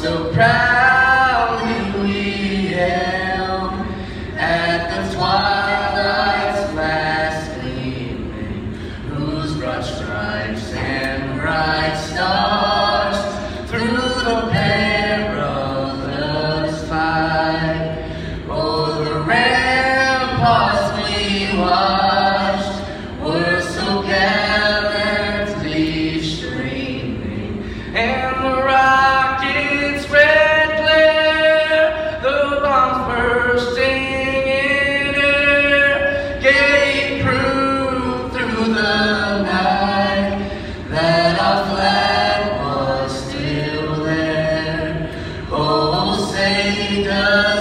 so proudly we hailed at the twilight's last gleaming, whose broad stripes and bright stars through the perilous fight o'er the ramparts we watched. love.